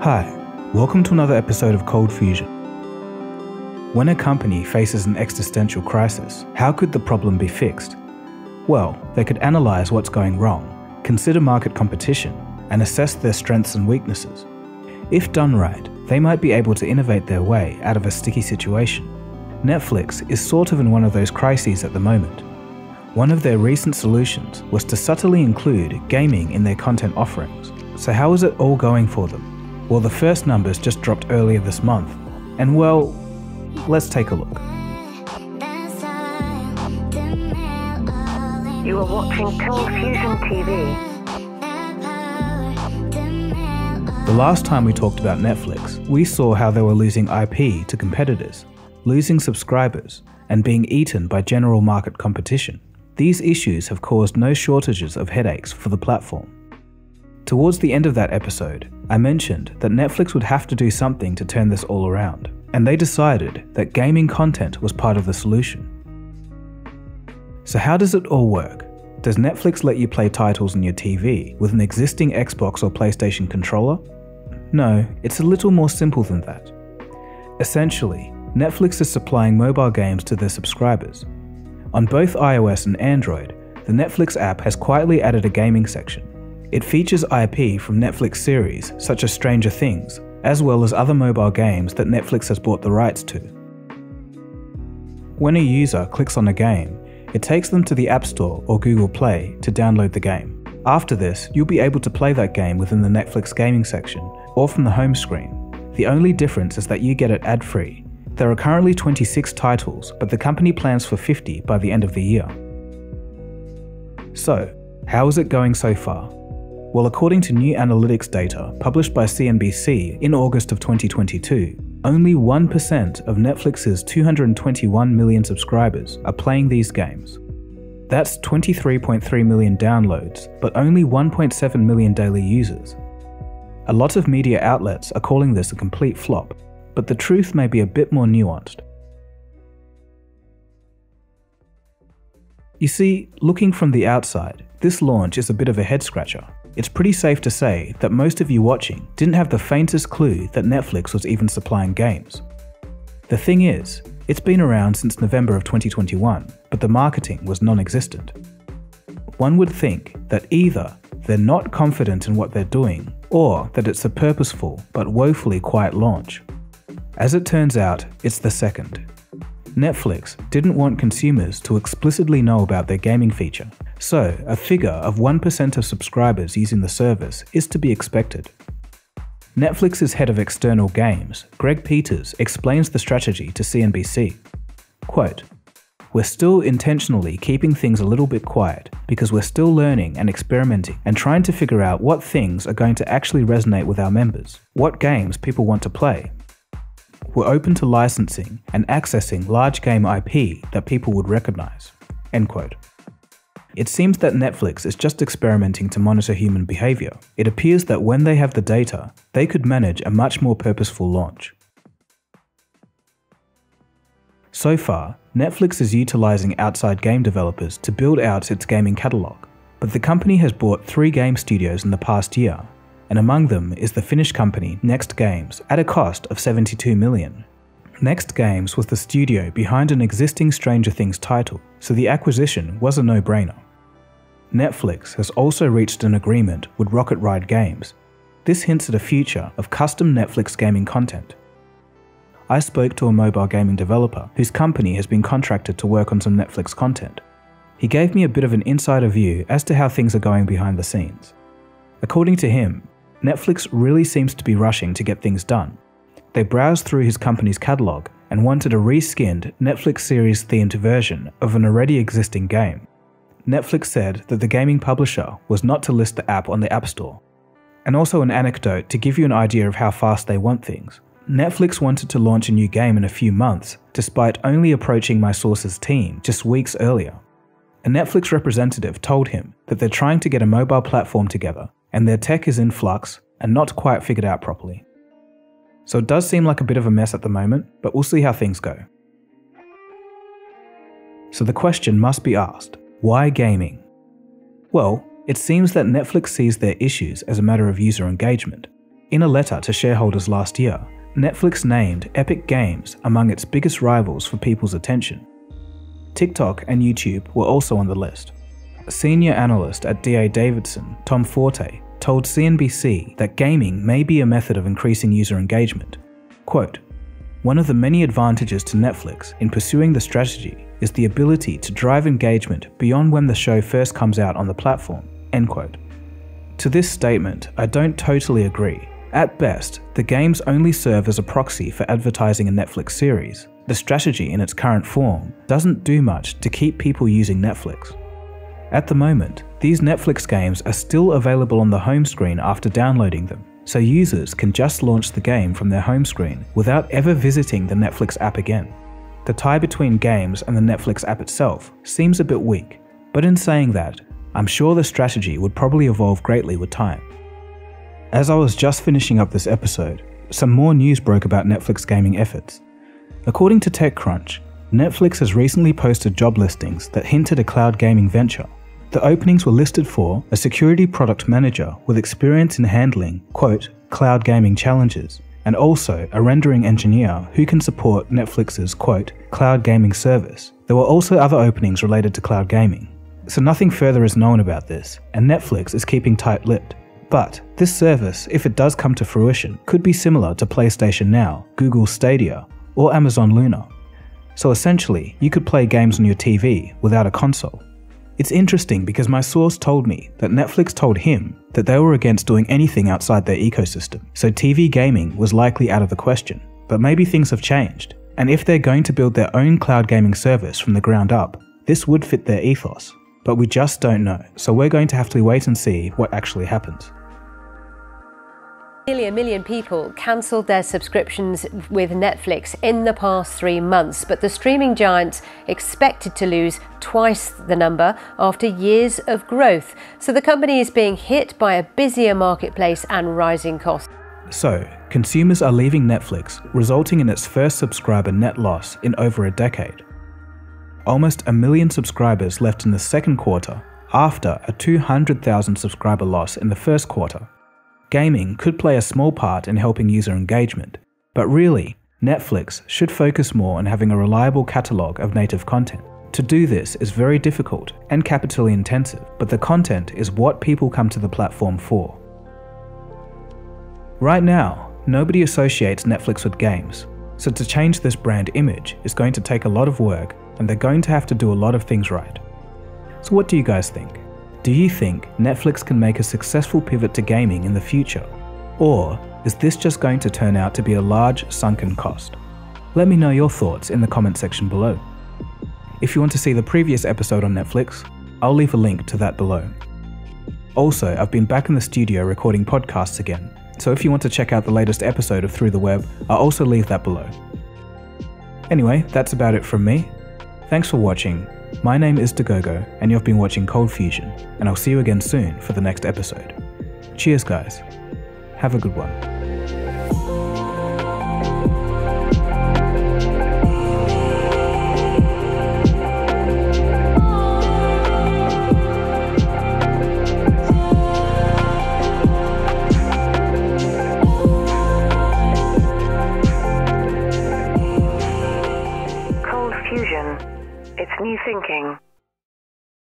Hi, welcome to another episode of Cold Fusion. When a company faces an existential crisis, how could the problem be fixed? Well, they could analyze what's going wrong, consider market competition, and assess their strengths and weaknesses. If done right, they might be able to innovate their way out of a sticky situation. Netflix is sort of in one of those crises at the moment. One of their recent solutions was to subtly include gaming in their content offerings. So, how is it all going for them? Well, the first numbers just dropped earlier this month, and well, let's take a look. You are watching Fusion TV. The last time we talked about Netflix, we saw how they were losing IP to competitors, losing subscribers, and being eaten by general market competition. These issues have caused no shortages of headaches for the platform. Towards the end of that episode, I mentioned that Netflix would have to do something to turn this all around, and they decided that gaming content was part of the solution. So, how does it all work? Does Netflix let you play titles on your TV with an existing Xbox or PlayStation controller? No, it's a little more simple than that. Essentially, Netflix is supplying mobile games to their subscribers. On both iOS and Android, the Netflix app has quietly added a gaming section it features IP from Netflix series such as Stranger Things, as well as other mobile games that Netflix has bought the rights to. When a user clicks on a game, it takes them to the App Store or Google Play to download the game. After this, you'll be able to play that game within the Netflix gaming section or from the home screen. The only difference is that you get it ad free. There are currently 26 titles, but the company plans for 50 by the end of the year. So, how is it going so far? Well, according to new analytics data published by CNBC in August of 2022, only 1% of Netflix's 221 million subscribers are playing these games. That's 23.3 million downloads, but only 1.7 million daily users. A lot of media outlets are calling this a complete flop, but the truth may be a bit more nuanced. You see, looking from the outside, this launch is a bit of a head scratcher it's pretty safe to say that most of you watching didn't have the faintest clue that Netflix was even supplying games. The thing is, it's been around since November of 2021, but the marketing was non existent. One would think that either they're not confident in what they're doing, or that it's a purposeful but woefully quiet launch. As it turns out, it's the second. Netflix didn't want consumers to explicitly know about their gaming feature, so a figure of 1% of subscribers using the service is to be expected. Netflix's head of external games, Greg Peters, explains the strategy to CNBC. Quote, we're still intentionally keeping things a little bit quiet because we're still learning and experimenting and trying to figure out what things are going to actually resonate with our members, what games people want to play, We're open to licensing and accessing large game IP that people would recognize. End quote. It seems that Netflix is just experimenting to monitor human behavior. It appears that when they have the data, they could manage a much more purposeful launch. So far, Netflix is utilizing outside game developers to build out its gaming catalog, but the company has bought three game studios in the past year and among them is the Finnish company Next Games at a cost of 72 million. Next Games was the studio behind an existing Stranger Things title, so the acquisition was a no-brainer. Netflix has also reached an agreement with Rocket Ride Games. This hints at a future of custom Netflix gaming content. I spoke to a mobile gaming developer whose company has been contracted to work on some Netflix content. He gave me a bit of an insider view as to how things are going behind the scenes. According to him, Netflix really seems to be rushing to get things done. They browsed through his company's catalogue and wanted a reskinned Netflix series themed version of an already existing game. Netflix said that the gaming publisher was not to list the app on the App Store. And also an anecdote to give you an idea of how fast they want things. Netflix wanted to launch a new game in a few months, despite only approaching my source's team just weeks earlier. A Netflix representative told him that they're trying to get a mobile platform together and their tech is in flux and not quite figured out properly. So it does seem like a bit of a mess at the moment, but we'll see how things go. So the question must be asked why gaming? Well, it seems that Netflix sees their issues as a matter of user engagement. In a letter to shareholders last year, Netflix named Epic Games among its biggest rivals for people's attention. TikTok and YouTube were also on the list. Senior analyst at DA Davidson, Tom Forte, told CNBC that gaming may be a method of increasing user engagement. Quote, One of the many advantages to Netflix in pursuing the strategy is the ability to drive engagement beyond when the show first comes out on the platform. End quote. To this statement, I don't totally agree at best, the games only serve as a proxy for advertising a Netflix series. The strategy in its current form doesn't do much to keep people using Netflix. At the moment, these Netflix games are still available on the home screen after downloading them, so users can just launch the game from their home screen without ever visiting the Netflix app again. The tie between games and the Netflix app itself seems a bit weak, but in saying that, I'm sure the strategy would probably evolve greatly with time. As I was just finishing up this episode, some more news broke about Netflix gaming efforts. According to TechCrunch, Netflix has recently posted job listings that hinted a cloud gaming venture. The openings were listed for a security product manager with experience in handling, quote, cloud gaming challenges, and also a rendering engineer who can support Netflix's, quote, cloud gaming service. There were also other openings related to cloud gaming. So nothing further is known about this, and Netflix is keeping tight lipped. But this service, if it does come to fruition, could be similar to PlayStation Now, Google Stadia, or Amazon Luna. So essentially, you could play games on your TV without a console. It's interesting because my source told me that Netflix told him that they were against doing anything outside their ecosystem, so TV gaming was likely out of the question. But maybe things have changed, and if they're going to build their own cloud gaming service from the ground up, this would fit their ethos. But we just don't know, so we're going to have to wait and see what actually happens. Nearly a million people cancelled their subscriptions with Netflix in the past three months, but the streaming giants expected to lose twice the number after years of growth. So the company is being hit by a busier marketplace and rising costs. So, consumers are leaving Netflix, resulting in its first subscriber net loss in over a decade. Almost a million subscribers left in the second quarter after a 200,000 subscriber loss in the first quarter. Gaming could play a small part in helping user engagement, but really, Netflix should focus more on having a reliable catalogue of native content. To do this is very difficult and capitally intensive, but the content is what people come to the platform for. Right now, nobody associates Netflix with games, so to change this brand image is going to take a lot of work and they're going to have to do a lot of things right. So, what do you guys think? Do you think Netflix can make a successful pivot to gaming in the future? Or is this just going to turn out to be a large sunken cost? Let me know your thoughts in the comment section below. If you want to see the previous episode on Netflix, I'll leave a link to that below. Also, I've been back in the studio recording podcasts again, so if you want to check out the latest episode of Through the Web, I'll also leave that below. Anyway, that's about it from me. Thanks for watching, my name is Dagogo, and you've been watching Cold Fusion, and I'll see you again soon for the next episode. Cheers, guys. Have a good one.